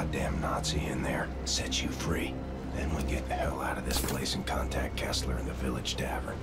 goddamn Nazi in there, set you free. Then we get the hell out of this place and contact Kessler in the village tavern.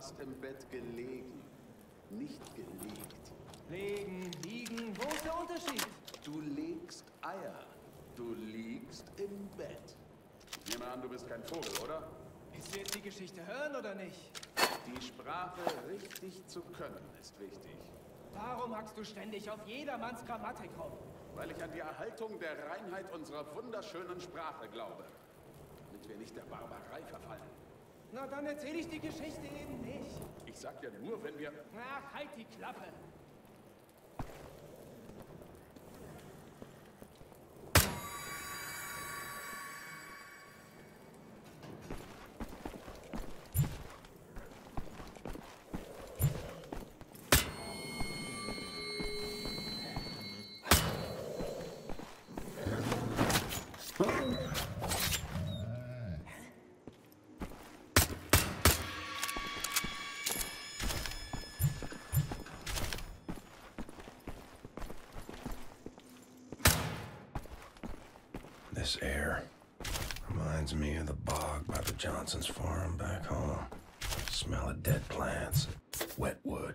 Hast im Bett gelegen, nicht gelegt. Legen, liegen, wo ist der Unterschied? Du legst Eier. Du liegst im Bett. Ich nehme an, du bist kein Vogel, oder? Willst du jetzt die Geschichte hören oder nicht? Die Sprache richtig zu können ist wichtig. Warum hackst du ständig auf jedermanns Grammatik rum? Weil ich an die Erhaltung der Reinheit unserer wunderschönen Sprache glaube. Damit wir nicht der Barbarei verfallen. Na, dann erzähle ich die Geschichte eben nicht. Ich sag ja nur, wenn wir... Ach, halt die Klappe. This air reminds me of the bog by the Johnson's farm back home. Smell of dead plants, wet wood.